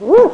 Woo!